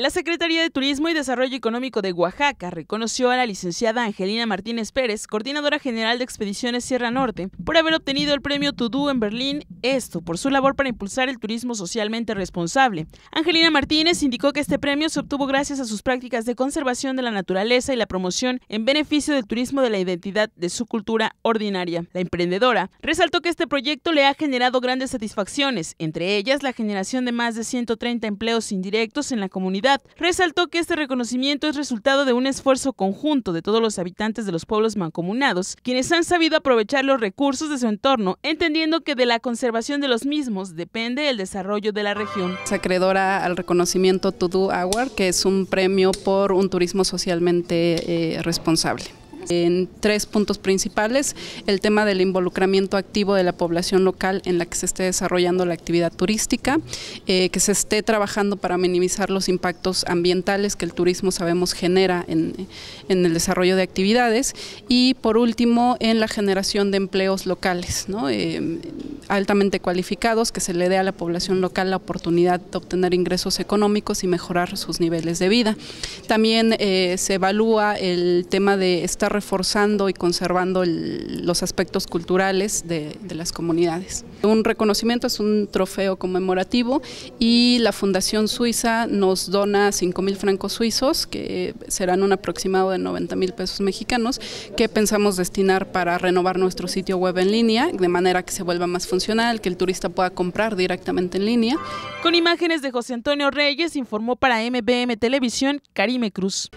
La Secretaría de Turismo y Desarrollo Económico de Oaxaca reconoció a la licenciada Angelina Martínez Pérez, coordinadora general de Expediciones Sierra Norte, por haber obtenido el premio To en Berlín, esto por su labor para impulsar el turismo socialmente responsable. Angelina Martínez indicó que este premio se obtuvo gracias a sus prácticas de conservación de la naturaleza y la promoción en beneficio del turismo de la identidad de su cultura ordinaria. La emprendedora resaltó que este proyecto le ha generado grandes satisfacciones, entre ellas la generación de más de 130 empleos indirectos en la comunidad resaltó que este reconocimiento es resultado de un esfuerzo conjunto de todos los habitantes de los pueblos mancomunados, quienes han sabido aprovechar los recursos de su entorno, entendiendo que de la conservación de los mismos depende el desarrollo de la región. Es acreedora al reconocimiento To Do Award, que es un premio por un turismo socialmente eh, responsable en tres puntos principales, el tema del involucramiento activo de la población local en la que se esté desarrollando la actividad turística, eh, que se esté trabajando para minimizar los impactos ambientales que el turismo sabemos genera en, el desarrollo de actividades y por último en la generación de empleos locales, eh, altamente cualificados, que se le dé a la población local la oportunidad de obtener ingresos económicos y mejorar sus niveles de vida. También eh, se evalúa el tema de estar reforzando y conservando los aspectos culturales de, las comunidades. Un reconocimiento es un trofeo conmemorativo y la Fundación Suiza nos dona 5 mil francos suizos, que serán un aproximado de 90 mil pesos mexicanos, que pensamos destinar para renovar nuestro sitio web en línea, de manera que se vuelva más que el turista pueda comprar directamente en línea. Con imágenes de José Antonio Reyes, informó para MBM Televisión Karime Cruz.